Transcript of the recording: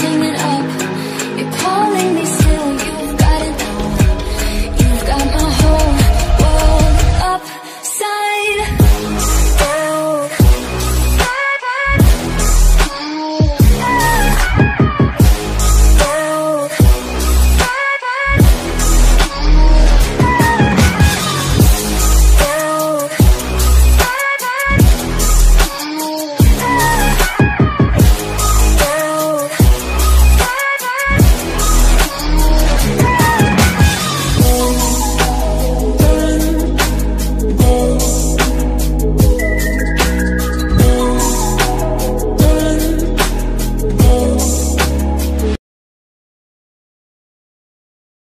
Take me